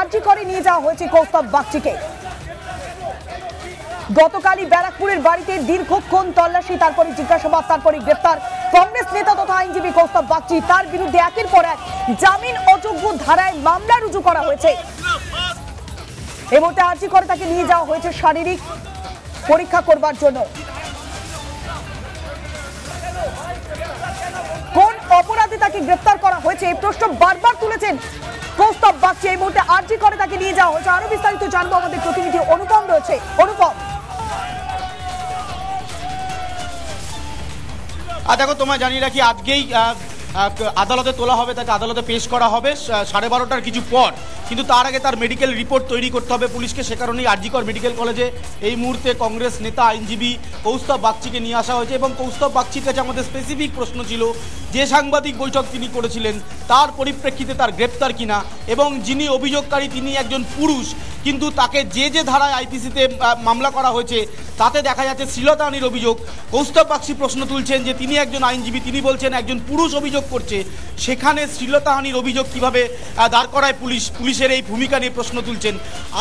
আর্জি করে নিয়ে যাওয়া হয়েছে কৌস্তব বাগচিকে। গতকালই ব্যারাকপুরের বাড়িতে দীর্ঘক্ষণ তল্লাশি, তারপরে জিজ্ঞাসাবাদ, তারপরে গ্রেফতার কংগ্রেস নেতা তথা আইনজীবী কৌস্তব বাগচি তার বিরুদ্ধে একের পর এক জামিন অযোগ্য ধারায় মামলা রুজু করা হয়েছে। এই মুহূর্তে আর্জি করে তাকে নিয়ে যাওয়া হয়েছে শারীরিক পরীক্ষা করবার জন্য। তাকে গ্রেফতার করা হয়েছে। এই প্রশ্ন বারবার তুলেছেন প্রস্তাব বাগচি। এই মুহূর্তে আর্জি করে তাকে নিয়ে যাওয়া হয়েছে। আরও বিস্তারিত জানব আমাদের প্রতিনিধি অনুপম রয়েছে। অনুপম। আর দেখো, তোমায় জানিয়ে রাখি, আজকেই আদালতে তোলা হবে, তাকে আদালতে পেশ করা হবে সাড়ে বারোটার কিছু পর। কিন্তু তার আগে তার মেডিকেল রিপোর্ট তৈরি করতে হবে পুলিশকে। সে কারণেই আরজিকর মেডিকেল কলেজে এই মুহূর্তে কংগ্রেস নেতা, আইনজীবী কৌস্তব বাগচিকে নিয়ে আসা হয়েছে এবং কৌস্তব বাগচির কাছে আমাদের স্পেসিফিক প্রশ্ন ছিল যে সাংবাদিক বৈঠক তিনি করেছিলেন, তার পরিপ্রেক্ষিতে তার গ্রেপ্তার কিনা এবং যিনি অভিযোগকারী তিনি একজন পুরুষ। কিন্তু তাকে যে যে ধারায় আইপিসিতে মামলা করা হয়েছে, তাতে দেখা যাচ্ছে শ্লীলতাহানির অভিযোগ। কৌস্তব বাগচি প্রশ্ন তুলছেন যে তিনি একজন আইনজীবী, তিনি বলছেন একজন পুরুষ অভিযোগ করছে। সেখানে শ্লীলতাহানির অভিযোগ কীভাবে দাঁড় করায় পুলিশ, পুলিশের এই ভূমিকা নিয়ে প্রশ্ন তুলছেন।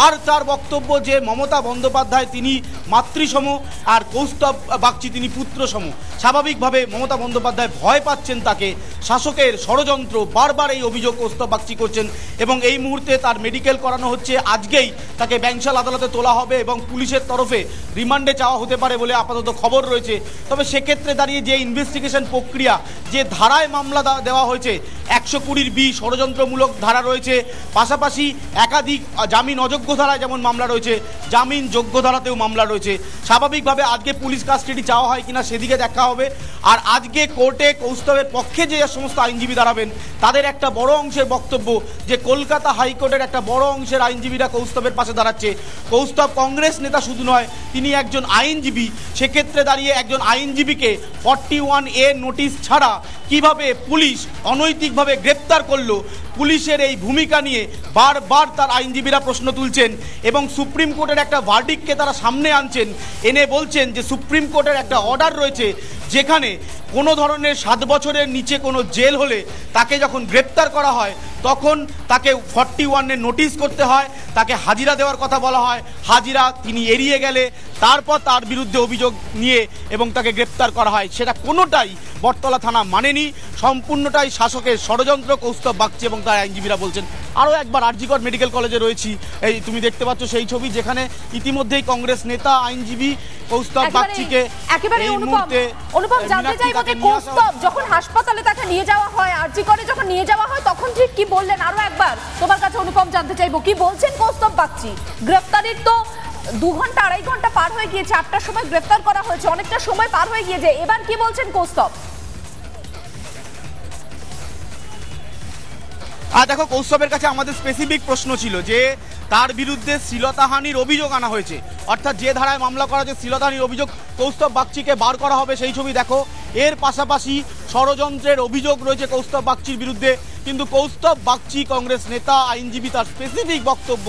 আর তার বক্তব্য যে মমতা বন্দ্যোপাধ্যায় তিনি মাতৃসম, আর কৌস্তব বাগচি তিনি পুত্রসম। স্বাভাবিকভাবে মমতা বন্দ্যোপাধ্যায় ভয় পাচ্ছেন তাকে। শাসকের ষড়যন্ত্র বারবার এই অভিযোগ কৌস্তব বাগচি করছেন এবং এই মুহূর্তে তার মেডিকেল করানো হচ্ছে। আজকেই তাকে ব্যাংশাল আদালতে তোলা হবে এবং পুলিশের তরফে রিমান্ডে চাওয়া হতে পারে বলে আপাতত খবর রয়েছে। তবে সেক্ষেত্রে দাঁড়িয়ে যে ইনভেস্টিগেশন প্রক্রিয়া, যে ধারায় মামলা দেওয়া হয়েছে, একশো কুড়ির বি ষড়যন্ত্রমূলক ধারা রয়েছে। পাশাপাশি একাধিক জামিন অযোগ্য ধারায় যেমন মামলা রয়েছে, জামিন যোগ্য ধারাতেও মামলা রয়েছে। স্বাভাবিকভাবে আজকে পুলিশ কাস্টাডি চাওয়া হয় কিনা সেদিকে দেখা হবে। আর আজকে কোর্টে কৌস্তবের পক্ষে যে সমস্ত আইনজীবী দাঁড়াবেন, তাদের একটা বড় অংশের বক্তব্য যে কলকাতা হাইকোর্টের একটা বড় অংশের আইনজীবীরা কৌস্তবের পাশে দাঁড়াচ্ছে। কৌস্তব কংগ্রেস নেতা শুধু নয়, তিনি একজন আইনজীবী। সেক্ষেত্রে দাঁড়িয়ে একজন আইনজীবীকে ফর্টি ওয়ান এ নোটিশ ছাড়া কীভাবে পুলিশ অনৈতিকভাবে গ্রেপ্তার করল, পুলিশের এই ভূমিকা নিয়ে বারবার তার আইনজীবীরা প্রশ্ন তুলছেন এবং সুপ্রিম কোর্টের একটা ভার্ডিককে তারা সামনে আনছেন। এনে বলছেন যে সুপ্রিম কোর্টের একটা অর্ডার রয়েছে, যেখানে কোনো ধরনের সাত বছরের নিচে কোনো জেল হলে তাকে যখন গ্রেপ্তার করা হয়, তখন তাকে ফর্টি ওয়ানে নোটিশ করতে হয়, তাকে হাজিরা দেওয়ার কথা বলা হয়, হাজিরা তিনি এড়িয়ে গেলে, তারপর তার বিরুদ্ধে অভিযোগ নিয়ে এবং তাকে গ্রেপ্তার করা হয়। সেটা কোনোটাই বটতলা থানা মানেনি। সম্পূর্ণটাই শাসকের ষড়যন্ত্র কৌস্তব বাগচি এবং তার আইনজীবীরা বলছেন। আরও একবার আরজিকর মেডিকেল কলেজে রয়েছি। এই তুমি দেখতে পাচ্ছ সেই ছবি যেখানে ইতিমধ্যেই কংগ্রেস নেতা আইনজীবী কৌস্তব বাগচিকে একেবারে অনুপম অনুপম জানতে চাইব তাকে যে নিয়ে কৌস্তব যখন হাসপাতালে তাকে নিয়ে যাওয়া হয় আরজি করে যখন নিয়ে যাওয়া হয় তখন ঠিক কি বললেন? আরও একবার তোমার কাছে অনুপম জানতে চাইব। কি বলছেন কৌস্তব বাগচি? গ্রেফতারির তো দু ঘণ্টা আড়াই ঘণ্টা পার হয়ে গিয়েছে। আটটার সময় গ্রেফতার করা হয়েছে অনেকটা সময় পার হয়ে গিয়েছে। এবার কি বলছেন কৌস্তব? আর দেখো, কৌস্তবের কাছে আমাদের স্পেসিফিক প্রশ্ন ছিল যে, তার বিরুদ্ধে শ্লীলতাহানির অভিযোগ আনা হয়েছে। অর্থাৎ যে ধারায় মামলা করা হয়েছে, শ্লীলতাহানির অভিযোগ কৌস্তব বাগচিকে বার করা হবে সেই ছবি দেখো। এর পাশাপাশি ষড়যন্ত্রের অভিযোগ রয়েছে কৌস্তব বাগচির বিরুদ্ধে। কিন্তু কৌস্তব বাগচি কংগ্রেস নেতা, আইনজীবী তার স্পেসিফিক বক্তব্য,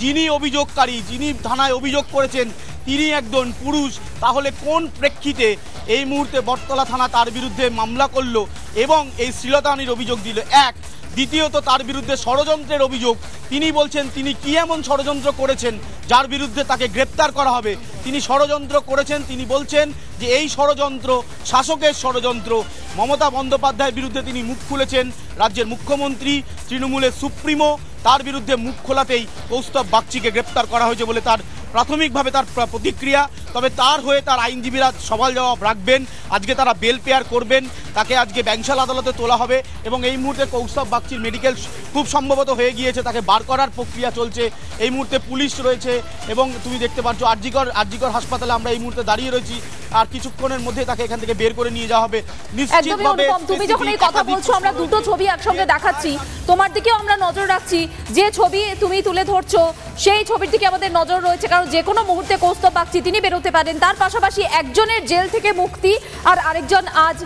যিনি অভিযোগকারী, যিনি থানায় অভিযোগ করেছেন, তিনি একজন পুরুষ। তাহলে কোন প্রেক্ষিতে এই মুহূর্তে বটতলা থানা তার বিরুদ্ধে মামলা করল এবং এই শ্লীলতাহানির অভিযোগ দিল? এক দ্বিতীয়ত তার বিরুদ্ধে ষড়যন্ত্রের অভিযোগ। তিনি বলছেন, তিনি কি এমন ষড়যন্ত্র করেছেন যার বিরুদ্ধে তাকে গ্রেপ্তার করা হবে? তিনি ষড়যন্ত্র করেছেন, তিনি বলছেন যে এই ষড়যন্ত্র শাসকের ষড়যন্ত্র। মমতা বন্দ্যোপাধ্যায়ের বিরুদ্ধে তিনি মুখ খুলেছেন, রাজ্যের মুখ্যমন্ত্রী তৃণমূলের সুপ্রিমো, তার বিরুদ্ধে মুখ খোলাতেই কৌস্তব বাগচিকে গ্রেপ্তার করা হয়েছে বলে তার প্রাথমিকভাবে তার প্রতিক্রিয়া তবে তার হয়ে তার আইনজীবীরা সওয়াল জবাব রাখবেন। আজকে তারা বেল পেয়ার করবেন তাকে আজকে ব্যাংশাল আদালতে তোলা হবে এবং এই মুহূর্তে কৌস্তব বাগচির মেডিকেল খুব সম্ভবত হয়ে গিয়েছে তাকে বার করার প্রক্রিয়া চলছে। এই মুহূর্তে পুলিশ রয়েছে এবং তুমি দেখতে পাচ্ছ আরজিকর আরজিকর হাসপাতালে আমরা এই মুহূর্তে দাঁড়িয়ে রয়েছি। আর কিছুক্ষণের মধ্যে তাকে এখান থেকে বের করে নিয়ে যাওয়া হবে। নিশ্চিতভাবে তুমি যখন এই কথা বলছো আমরা দুটো ছবি একসঙ্গে দেখাচ্ছি। তোমার দিকেও আমরা নজর রাখছি। যে ছবি তুমি তুলে ধরছো সেই ছবির দিকে আমাদের নজর রয়েছে। কারণ যে কোনো মুহূর্তে কৌস্তব বাগচি তিনি বেরোতে পারেন। তার পাশাপাশি একজনের জেল থেকে মুক্তি আর আরেকজন আজ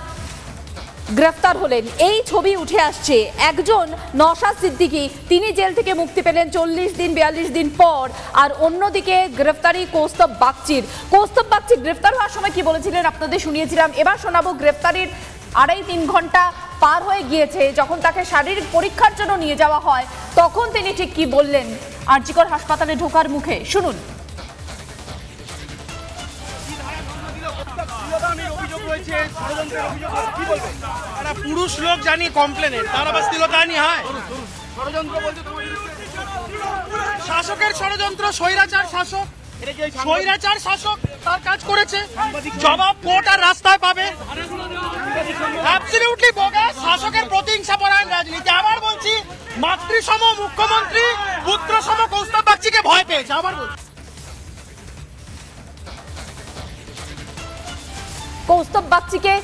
গ্রেফতার হলেন। এই ছবি উঠে আসছে। একজন নশাদ সিদ্দিকি, তিনি জেল থেকে মুক্তি পেলেন চল্লিশ দিন, বিয়াল্লিশ দিন পর আর অন্যদিকে গ্রেফতারি কৌস্তব বাগচির। কৌস্তব বাগচি গ্রেফতার হওয়ার সময় কি বলেছিলেন আপনাদের শুনিয়েছিলাম। এবার শোনাবো গ্রেফতারির আড়াই তিন ঘণ্টা পার হয়ে গিয়েছে। যখন তাকে শারীরিক পরীক্ষার জন্য নিয়ে যাওয়া হয়, তখন তিনি ঠিক কি বললেন? আরজিকর হাসপাতালে ঢোকার মুখে। শুনুন। একটা পুরুষ লোক জানি কমপ্লেনের তার আবার স্ত্রীলতাহানি হয়। শাসকের ষড়যন্ত্র স্বৈরাচার শাসক। স্বৈরাচার শাসক তার কাজ করেছে। জবাব কোর্ট আর রাস্তায় পাবে। অ্যাবসলিউটলি বোগাস শাসকের প্রতিহিংসা পরায়ণ রাজনীতি। আবার বলছি মাতৃসম মুখ্যমন্ত্রী পুত্রসম কৌস্তব বাগচিকে ভয় পেয়েছে। আবার বলছি। কৌস্তব বাগচিকে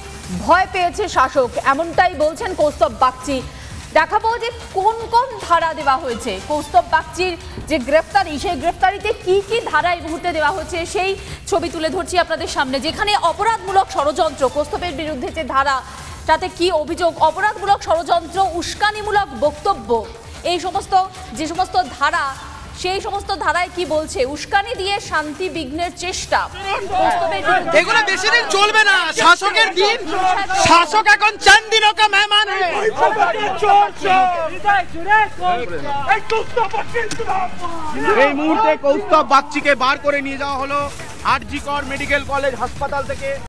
ভয় পেয়েছে শাসক। এমনটাই বলছেন কৌস্তব বাগচি। দেখাবো যে কোন কোন ধারা দেওয়া হয়েছে। কৌস্তব বাগচির যে গ্রেফতারি, সেই গ্রেফতারিতে কি কি ধারা এই মুহূর্তে দেওয়া হয়েছে সেই ছবি তুলে ধরছি আপনাদের সামনে, যেখানে অপরাধমূলক ষড়যন্ত্র, কৌস্তবের বিরুদ্ধে যে ধারা, তাতে কি অভিযোগ? অপরাধমূলক ষড়যন্ত্র, উস্কানিমূলক বক্তব্য, এই সমস্ত, যে সমস্ত ধারা সেই সমস্ত ধারায় কি বলছে? উস্কানি দিয়ে শান্তি বিঘ্নের চেষ্টা। এগুলো বেশি দিন চলবে না। শাসকের দিন। শাসক এখন চান দিনও কা মেহমান। এই মুহূর্তে কৌস্তব বাগচিকে বার করে নিয়ে যাওয়া হলো আরজিকর মেডিকেল কলেজ হাসপাতাল থেকে।